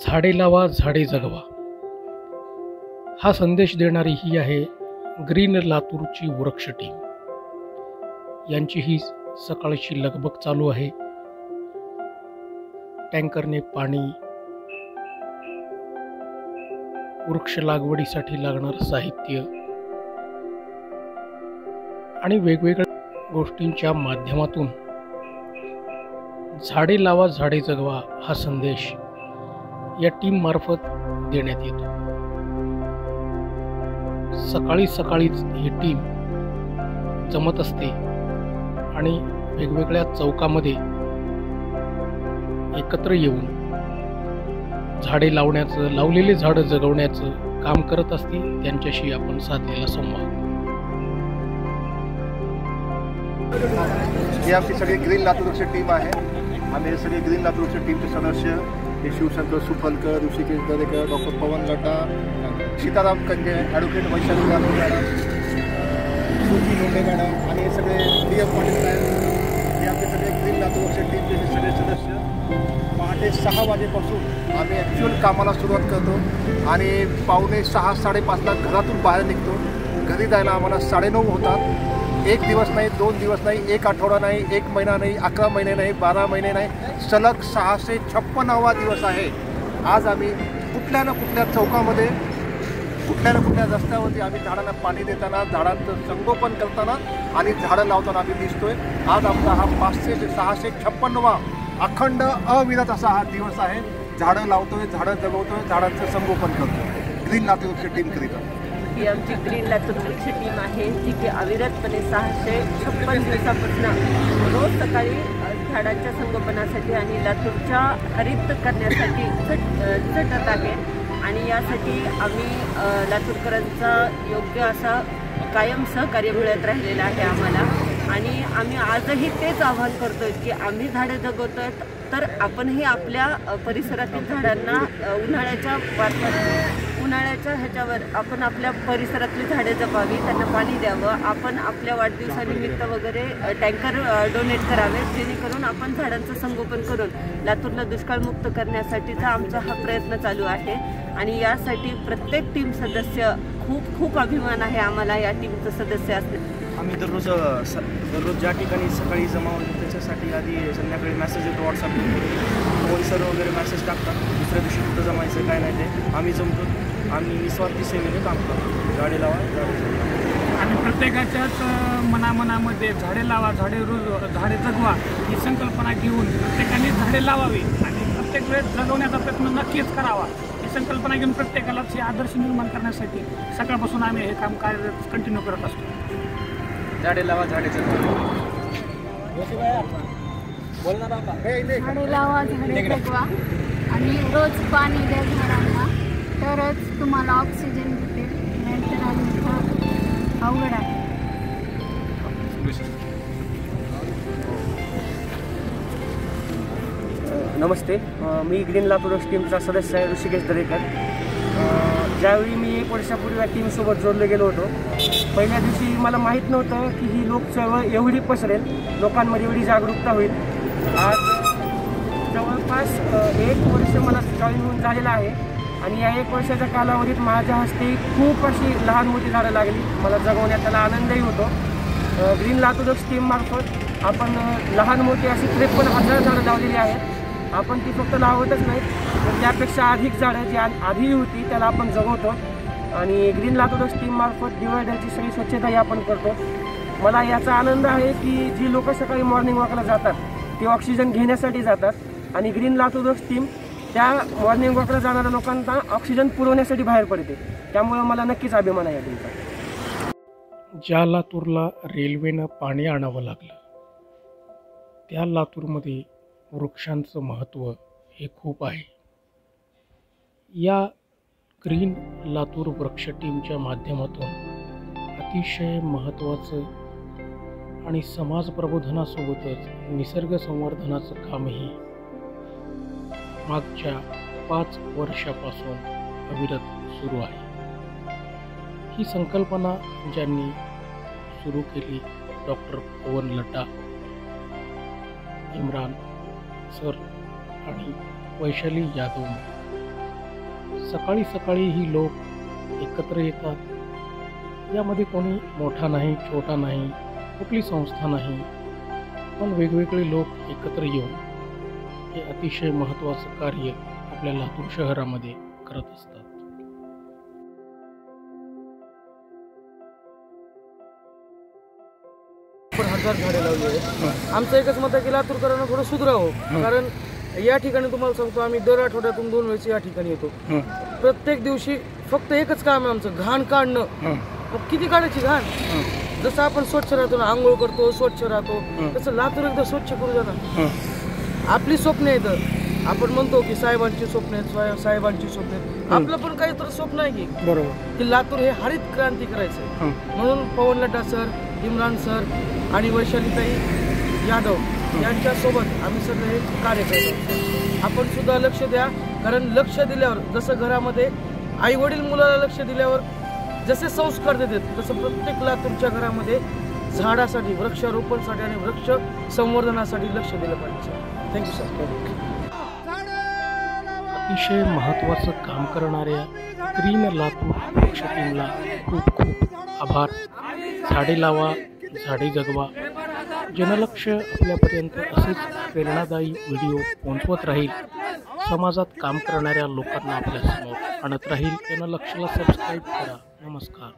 झाडे लावा झाडे जगवा. हा संदेश देणारी ही आहे ग्रीन लातूरची वृक्ष टीम. यांची ही सकाळची लगबग चालू आहे. टँकरने पाणी वृक्ष लागवडीसाठी लागणारं साहित्य आणि वेगवेगळ्या गोष्टींच्या माध्यमातून झाडे लावा झाडे जगवा हा संदेश या टीम मार्फत देण्यात येतो. सकाळी सकाळीच ही टीम जमत असते. आणि वेगवेगळ्या चौकामध्ये एकत्र येऊन झाडे लावण्याचं लावलेले झाडं जगवण्याचं काम करत असतील त्यांच्याशी आपण साधलेला संवाद. ही आमची सगळी ग्रीन लातूरची टीम आहे. आम्ही हे सगळे ग्रीन लातूरच्या टीमचे सदस्य. हे Shivshankar Suphalkar Rishikesh Darekar doctor Pawan Lata Sitaram Kange advocate Vaishali Jadhav Suji Londhe madam आणि हे सगळे डी एफ पाटील साहेब हे आपले सगळे ग्रीन लातूरच्या टीमचे हे सगळे सदस्य पहाटे सहा वाजेपासून आम्ही ॲक्च्युअल कामाला सुरुवात करतो आणि पावणे सहा साडेपाचला घरातून बाहेर निघतो. घरी जायला आम्हाला साडेनऊ होतात. एक दिवस नाही दोन दिवस नाही एक आठवडा नाही एक महिना नाही अकरा महिने नाही बारा महिने नाही सलग सहाशे छप्पन्नावा दिवस आहे. आज आम्ही कुठल्या ना कुठल्या चौकामध्ये कुठल्या ना कुठल्या रस्त्यावरती आम्ही झाडांना पाणी देताना झाडांचं संगोपन करताना आणि झाडं लावताना आम्ही दिसतोय. आज आमचा हा पाचशे ते सहाशे छप्पन्नवा अखंड अविरत असा हा दिवस आहे. झाडं लावतोय झाडं जगवतोय झाडांचं संगोपन करतोय. ग्रीन नातेवाईकची टीम करीत ही आमची ग्रीन लातूर वृक्ष टीम आहे जी की अविरतपणे सहाशे छप्पन दिवसापासून रोज सकाळी झाडांच्या संगोपनासाठी आणि लातूरच्या हरित करण्यासाठी झटत आहे. आणि यासाठी आम्ही लातूरकरांचा योग्य असा कायम सहकार्य मिळत राहिलेलं आहे आम्हाला. आणि आम्ही आजही तेच आव्हान करतो आहे की आम्ही झाडे जगवतोय तर आपणही आपल्या परिसरातील झाडांना उन्हाळ्याच्या वातावरण उन्हाळ्याच्या ह्याच्यावर आपण आपल्या परिसरातली झाडे जपावी त्यांना पाणी द्यावं आपण आपल्या वाढदिवसानिमित्त वगैरे टँकर डोनेट करावे जेणेकरून आपण झाडांचं संगोपन करून लातूरला दुष्काळमुक्त करण्यासाठीचा आमचा हा प्रयत्न चालू आहे. आणि यासाठी प्रत्येक टीम सदस्य खूप खूप अभिमान आहे आम्हाला या टीमचं सदस्य असणे. आम्ही दररोज स दररोज ज्या ठिकाणी सकाळी जमा होतो त्याच्यासाठी आधी संध्याकाळी मेसेज येतो व्हॉट्सअप फोन सर वगैरे मेसेज टाकतात दुसऱ्या दिवशी कुठं जमायचं काय नाही ते आम्ही जमतो. आम्ही निस्वार्थी सेवेने काम करतो. गाडी लावा जगवा. आणि प्रत्येकाच्याच मनामनामध्ये झाडे लावा झाडे रोज झाडे जगवा ही संकल्पना घेऊन प्रत्येकाने झाडे लावावी आणि प्रत्येक वेळेस जगवण्याचा प्रयत्न नक्कीच करावा. ही संकल्पना घेऊन प्रत्येकालाच हे आदर्श निर्माण करण्यासाठी सकाळपासून आम्ही हे काम कार्य कंटिन्यू करत असतो. झाडे लावा झाडे जगवा. झाडे लावा झाडे जगवा. आणि रोज पाणी द्या झाडांना. तरच तुम्हाला ऑक्सिजन भेटेल. नाहीतर आणि अवघड आहे. नमस्ते. मी ग्रीन लातूर टीमचा सदस्य आहे ऋषिकेश दरेकर. ज्यावेळी मी एक वर्षापूर्वी या टीमसोबत जोडलं गेलो होतो पहिल्या दिवशी मला माहीत नव्हतं की ही लोक चळवळ एवढी पसरेल लोकांमध्ये एवढी जागरूकता होईल. आज जवळपास एक वर्ष मला जॉईन होऊन झालेलं आहे. आणि या एक वर्षाच्या कालावधीत माझ्या हस्ते खूप अशी लहान मोठी झाडं लागली. मला जगवण्यात त्याला आनंदही होतो. ग्रीन लातूर स्कीममार्फत आपण लहान मोठी अशी त्रेपन्न हजार झाडं लावलेली आहेत. आपण ती फक्त लावतच नाही तर त्यापेक्षा अधिक झाडं जी आ- आधी होती त्याला आपण जगवतो. आणि ग्रीन लातूर स्कीममार्फत दिवाळीची सगळी स्वच्छताही आपण करतो. मला याचा आनंद आहे की जी लोक सकाळी मॉर्निंग वॉकला जातात ते ऑक्सिजन घेण्यासाठी जातात. आणि ग्रीन लातूर स्कीम त्या मॉर्निंग वॉकला जाणाऱ्या लोकांना ऑक्सिजन पुरवण्यासाठी बाहेर पडते. त्यामुळे मला नक्कीच अभिमान आहे तुमचा. ज्या लातूरला रेल्वेनं पाणी आणावं लागलं त्या लातूरमध्ये वृक्षांचं महत्त्व हे खूप आहे. या ग्रीन लातूर वृक्ष टीमच्या माध्यमातून अतिशय महत्त्वाचं आणि समाज प्रबोधनासोबतच निसर्ग संवर्धनाचं कामही मागच्या पाच वर्षापासून अविरत सुरू आहे. ही संकल्पना ज्यांनी सुरू केली डॉक्टर पवन लटा इम्रान सर आणि वैशाली यादव. सकाळी सकाळी ही लोक एकत्र येतात. यामध्ये कोणी मोठा नाही छोटा नाही कुठली संस्था नाही पण वेगवेगळे लोक एकत्र येऊन हे अतिशय महत्त्वाचं कार्य आपल्या लातूर शहरामध्ये करत असतात. आपण हजार झाडे लावली आहेत. आमचं एकच मत आहे की लातूरकरांना थोडं सुधरावं. कारण या ठिकाणी तुम्हाला सांगतो आम्ही दर आठवड्यातून दोन वेळेस या ठिकाणी येतो. प्रत्येक दिवशी फक्त एकच काम आहे आमचं घाण काढणं. मग किती काढायची घाण? जसं आपण स्वच्छ राहतो ना आंघोळ करतो स्वच्छ राहतो. तसं लातूर एकदा स्वच्छ करू ना आपली स्वप्न आहेत. आपण म्हणतो की साहेबांची स्वप्न आहेत साहे- साहेबांची स्वप्न आहेत. आपलं पण काहीतरी स्वप्न आहे की. बरोबर. की लातूर हे हरित क्रांती करायचं म्हणून पवन लड्डा सर इम्रान सर आणि वैशालीताई यादव यांच्यासोबत आम्ही सगळे हे कार्य करतो. आपण सुद्धा लक्ष द्या. कारण लक्ष दिल्यावर जसं घरामध्ये आई वडील मुलाला लक्ष दिल्यावर जसे संस्कार देतात तसं प्रत्येक लातूरच्या घरामध्ये झाडासाठी वृक्षारोपणसाठी आणि वृक्ष संवर्धनासाठी लक्ष दिलं पाहिजे थँक्यू सर अतिशय महत्त्वाचं काम करणाऱ्या ग्रीन लातूर वृक्ष टीमला खूप खूप आभार. झाडे लावा झाडे जगवा. जनलक्ष आपल्यापर्यंत असेच प्रेरणादायी व्हिडिओ पोहोचवत राहील. समाजात काम करणाऱ्या लोकांना आपल्यासमोर आणत राहील. जनलक्षला सबस्क्राईब करा. नमस्कार.